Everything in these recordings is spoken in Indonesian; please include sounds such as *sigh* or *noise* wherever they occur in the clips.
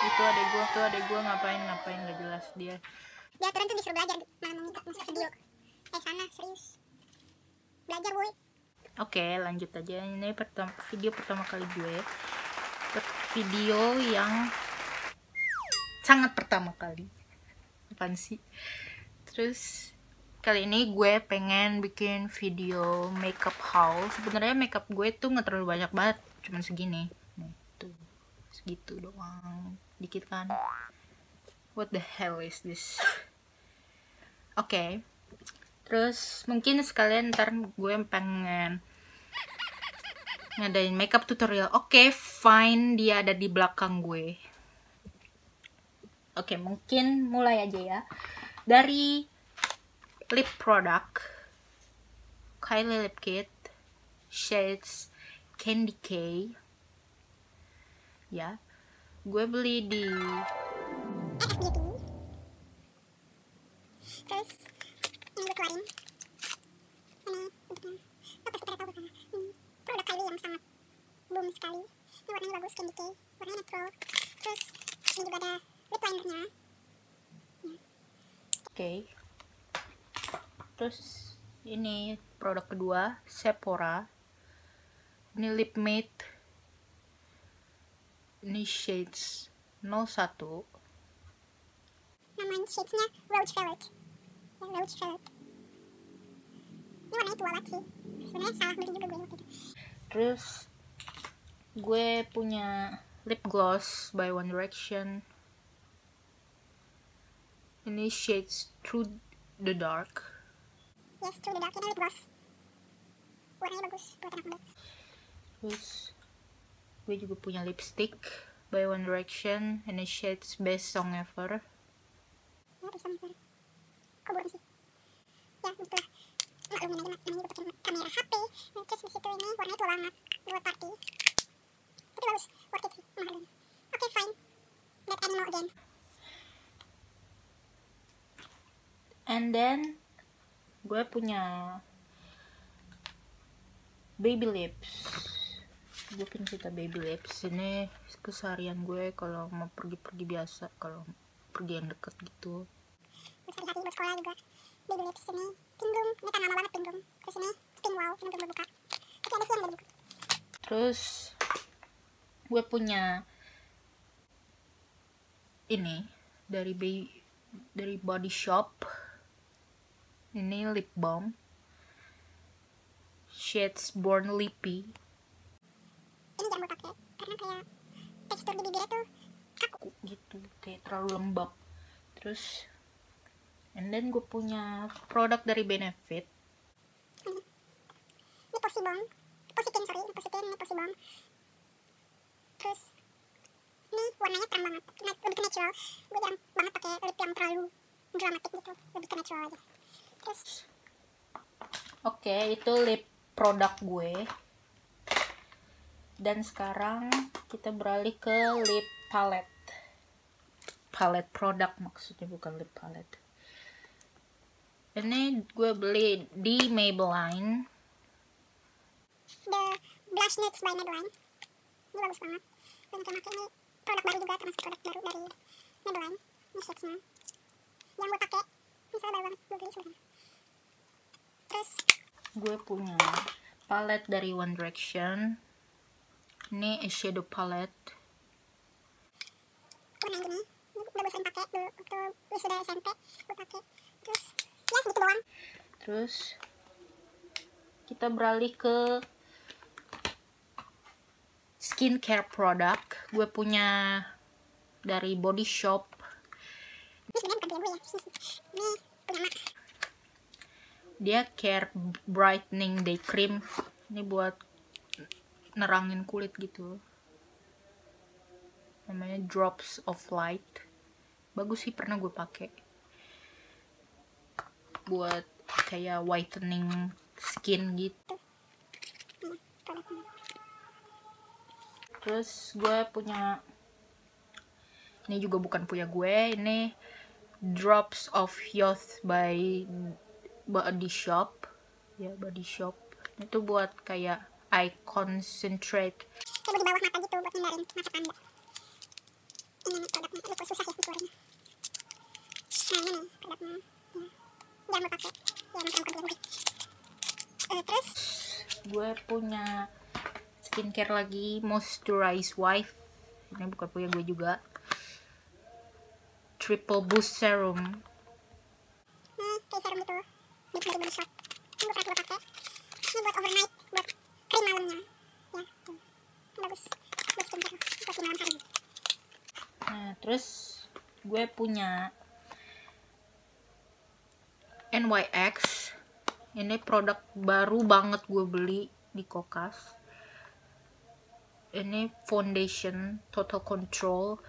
itu adek gua tuh adek gua ngapain ngapain? Gak jelas dia. dia turun tuh disuruh belajar malah mau minta masuk video. Eh sana serius belajar Oke lanjut aja. Ini pertama video pertama kali gue. Video yang sangat pertama kali. Apaan sih? Terus kali ini gue pengen bikin video makeup haul. Sebenarnya makeup gue tuh nggak terlalu banyak banget cuman segini. Nih tuh. Segitu doang. Dikit kan? What the hell is this? Oke terus mungkin sekalian ntar gue pengen ngadain makeup tutorial. Oke fine dia ada di belakang gue. Oke mungkin mulai aja ya. Dari lip product Kylie Lip Kit shades Candy K. Ya gue beli di terus ini gue keluarin ini bentuknya lo pasti pada tahu bukan ini produk Kylie yang sangat boom sekali ini warnanya bagus Candy K warnanya natural terus ini juga ada lip linernya Oke. Terus ini produk kedua Sephora. Ini lip matte. Ini shades 01. namanya shadesnya Rose Velvet ya, Rose Velvet ini warnanya tua banget sih sebenarnya salah beli juga gue waktu itu Terus gue punya lip gloss by One Direction. Ini shades Through the Dark. yes true the dark ini lip gloss warnanya bagus buat anak muda Terus gue juga punya lipstick by One Direction. Ini shades Best Song Ever. ya bisa nih kok boring sih ya begitulah maklumin aja namanya juga pakai kamera HP Nah, terus di situ ini warnanya tua banget buat party tapi bagus worth it sih mahal oke fine let animal again And then gue punya baby lips. Gue punya kita baby lips. Ini keseharian gue kalau mau pergi-pergi biasa, kalau pergi yang deket gitu. Sekolah juga baby lips ini pink bloom ini kan lama banget bloom terus ini pink wow ini belum berbuka tapi ada sih yang dibuka Terus gue punya ini dari baby dari Body Shop. Ini lip balm. Shades Born Lippy. ini jarang gue pakai karena kayak tekstur di bibirnya tuh kaku. Gitu kayak terlalu lembab. Terus and then gue punya produk dari Benefit. Ini ini bomb positin sorry ini positin ini posy bomb terus ini warnanya terang banget Na- lebih ke natural. Gue jarang banget pakai lip yang terlalu dramatik gitu lebih ke natural aja. Terus oke itu lip produk gue. Dan sekarang kita beralih ke lip palette. Palette produk maksudnya bukan lip palette ini gue beli di Maybelline. The blush nudes by Maybelline. Ini bagus banget. Banyak yang pakai ini produk baru juga termasuk produk baru dari Maybelline. Ini shadesnya yang gue pakai ini soalnya baru banget gue beli sebenarnya. Terus gue punya palette dari One Direction. Ini eyeshadow palette. Warna yang gini. Ini gue sering pakai dulu waktu wisuda SMP gue pakai. Terus ya segitu doang. Terus kita beralih ke skincare product. Gue punya dari Body Shop. Ya. Dia Care Brightening Day Cream. Ini buat nerangin kulit gitu. Namanya Drops of Light. Bagus sih pernah gue pakai buat kayak whitening skin gitu. Terus gue punya ini juga bukan punya gue ini drops of youth by body shop. Ya body shop. Itu buat kayak eye concentrate. Nah ini nih produknya. Ya. Terus gue punya skincare lagi moisturize wife ini bukan punya gue juga triple boost serum. Nah, terus gue punya NYX. Ini produk baru banget gue beli di Kokas. Ini foundation Total Control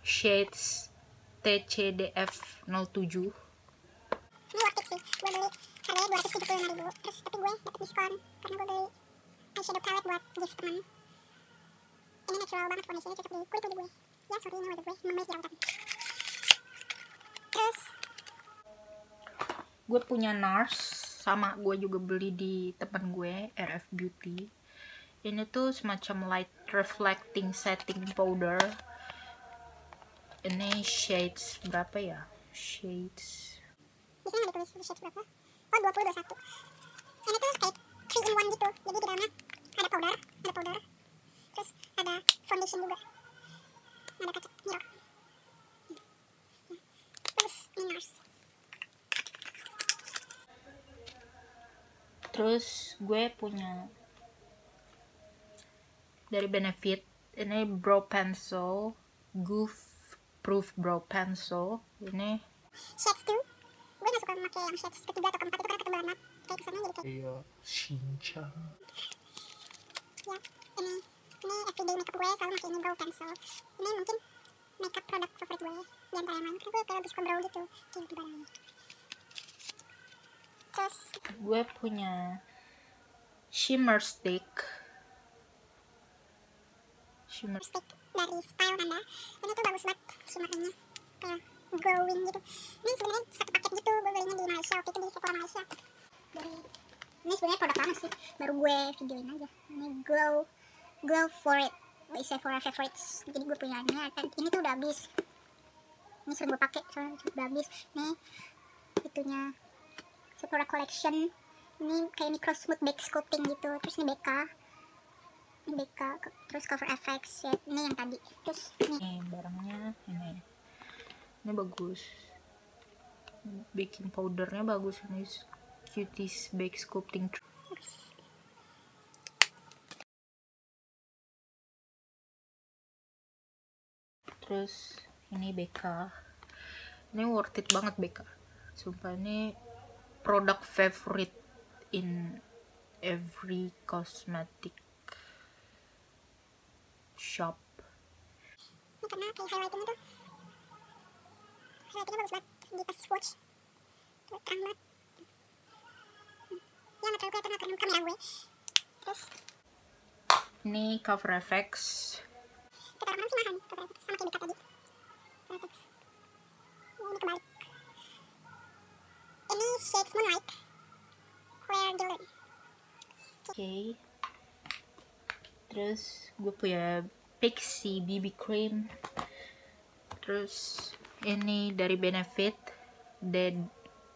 shades TCDF 07. Ini worth it sih. Gue beli harganya 275 ribu. Terus tapi gue dapet diskon karena gue beli eyeshadow palette buat gift teman. Ini natural banget foundationnya cocok di kulit wajah gue. Sorry ini wajah gue memes jerawatan. Gue punya NARS sama gue juga beli di temen gue RF Beauty. Ini tuh semacam light reflecting setting powder. Ini shades berapa ya? Shades di ada tulis shade berapa? Oh 20 21. Ini tuh kayak 3 in 1 gitu. Jadi di dalamnya ada powder, ada powder. Terus ada foundation juga. Ada kaca mirror. Terus ini NARS. Terus gue punya dari Benefit ini brow pencil, goof proof brow pencil. Ini Shades 2. Gue gak suka pakai yang shades ketiga atau keempat itu karena ketebal banget. Kayak kesannya jadi kayak iya Shinchan ya ini ini everyday makeup gue selalu pakai ini brow pencil ini mungkin makeup produk favorit gue di antara yang lain karena gue kayak lebih suka brow gitu kayak gitu barangnya gue punya shimmer stick. Shimmer stick dari style tanda ini tuh bagus banget shimmernya. Kayak glowing gitu. Ini sebenarnya satu paket gitu gue belinya di Malaysia. Waktu itu di Sephora Malaysia. Dari ini sebenarnya produk lama sih. Baru gue videoin aja. Ini glow glow for it. By Sephora favorites. Jadi gue punya ini. Ini tuh udah habis. Ini sering gue pakai soalnya udah habis. Nih itunya Sephora collection. Ini kayak micro smooth bake sculpting gitu. Terus ini BK ini BK terus cover FX ya. Ini yang tadi. Terus ini. Ini barangnya ini. Ini bagus. Baking powdernya bagus. Ini cuties bake sculpting terus ini BK ini worth it banget BK sumpah ini produk favorite in every cosmetic shop. Ini karena kayak highlighting itu highlightingnya bagus banget di pas swatch tuh terang banget ya nggak terlalu kelihatan karena kamera gue terus ini cover FX kita orang sih mahal nih cover FX sama kayak Bika tadi. Cover FX ini kebalik ini shades Moonlight Claire Dillon Oke. Terus gue punya Pixie BB cream. Terus ini dari Benefit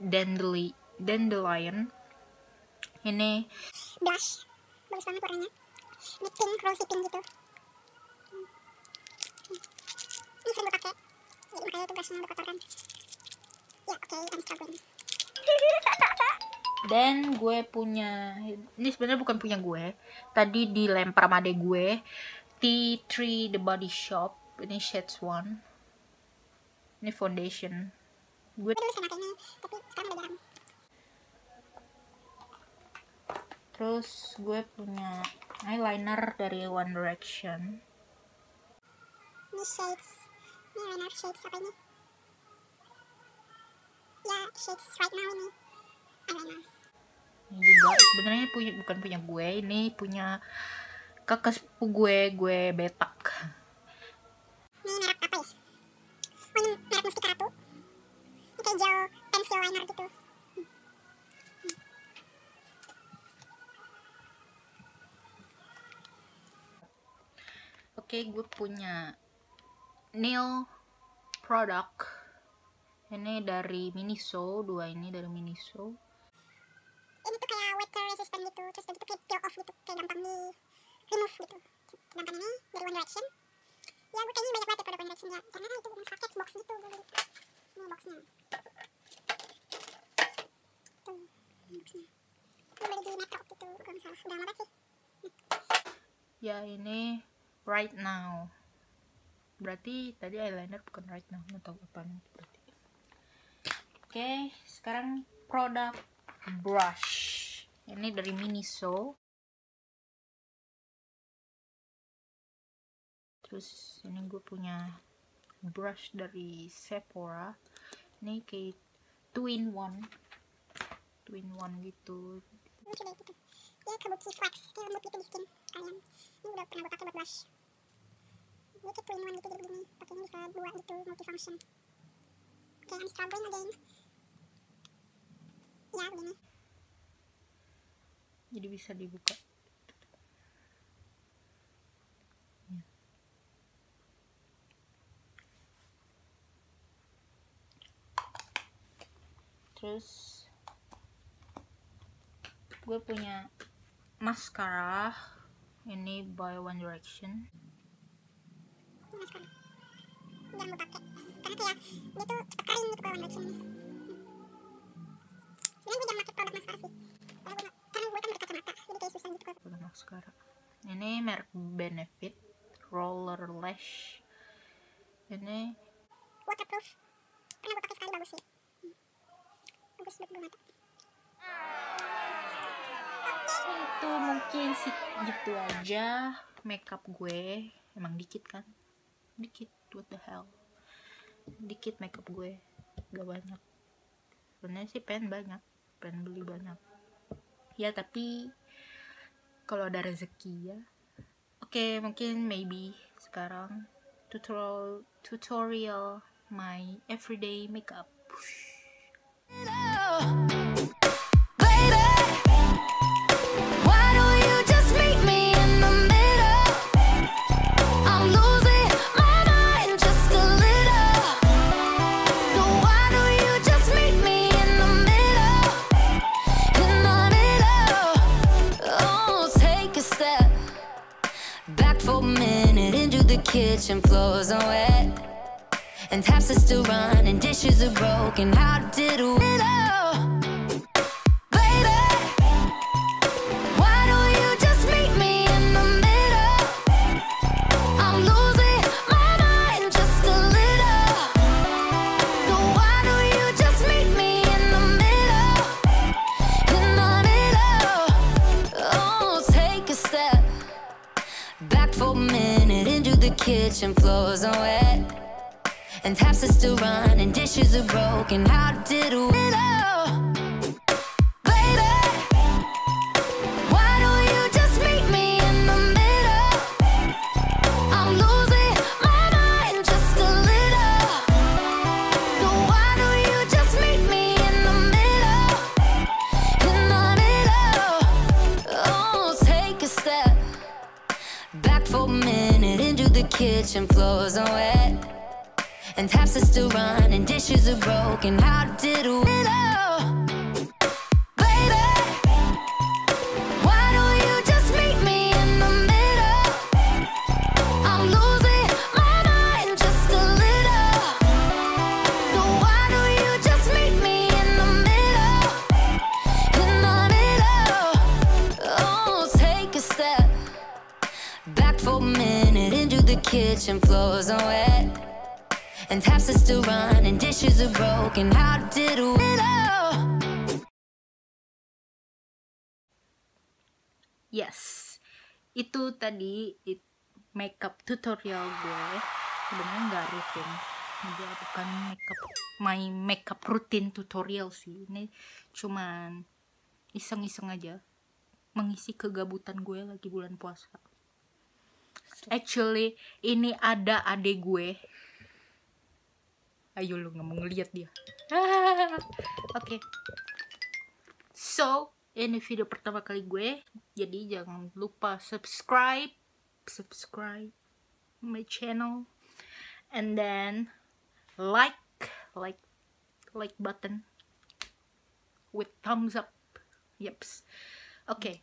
Dandeli Dandelion. Ini blush bagus banget warnanya ini pink rosy pink gitu ini sering gue pakai jadi makanya itu brushnya udah kotor kan ya oke I'm struggling *laughs* dan gue punya ini sebenarnya bukan punya gue. Tadi dilempar sama adek gue. T3 The Body Shop. Ini shades one. Ini foundation. Gue gue dulu sering pakai ini tapi sekarang udah jarang terus gue punya eyeliner dari One Direction. ini shades ini eyeliner shades apa ini ya shades right now ini eyeliner ini juga sebenarnya punya bukan punya gue ini punya kakak sepupu gue gue betak Ini merek apa ya? Oh ini merek Mustika Ratu. Ini kayak gel pencil liner gitu. oke gue punya nail product ini dari Miniso dua ini dari Miniso resistant gitu. Terus udah gitu kayak peel off gitu. Kayak gampang di remove gitu. Sedangkan ini dari One Direction. Ya gue kayaknya banyak banget ya produk One Direction ya. Karena itu bukan paket box gitu. Gue beli. Ini boxnya. Boxnya. Gitu. Salah. Sih. ya ini right now berarti tadi eyeliner bukan right now nggak tahu apa berarti oke sekarang produk brush ini dari Miniso terus ini gue punya brush dari Sephora ini kayak two in one two in one gitu Lucu deh gitu. Dia kabuki flex. Kayak lembut gitu di skin kalian. Ini udah pernah gue pakai buat blush. Dia kayak two in one gitu jadi begini. Pakainya bisa dua gitu multifunction. Oke, I'm struggling again. Ya, begini. Jadi bisa dibuka Ya. terus gue punya maskara ini by One Direction Ini mascara. Biar mau pakai. Karena kayak dia tuh cepet kering gitu kalau One Direction ini. Sebenarnya gue jangan pakai produk mascara sih. Karena gue, Jadi kayak susah gitu kalau Produk maskara ini merek Benefit Roller Lash ini waterproof. Pernah gue pakai sekali bagus sih. Hmm. Bagus buat mata. itu mungkin sih gitu aja makeup gue emang dikit kan dikit what the hell dikit makeup gue gak banyak sebenarnya sih pengen banyak pengen beli banyak ya tapi kalau ada rezeki ya. Oke mungkin maybe sekarang tutorial tutorial my everyday makeup. Baby, are broken. How did we know? asking how Yes, itu tadi it, makeup tutorial gue. Sebenarnya nggak rutin, dia bukan makeup my makeup rutin tutorial sih. Ini cuman iseng-iseng aja mengisi kegabutan gue lagi bulan puasa. Actually ini ada adek gue. Ayo lu nggak mau ngeliat dia. *laughs* Oke. So ini video pertama kali gue jadi jangan lupa subscribe subscribe my channel. And then like like like button with thumbs up. Yeps. Okay.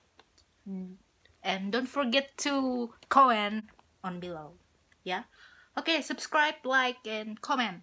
And don't forget to comment on below. Yeah? Okay subscribe like and comment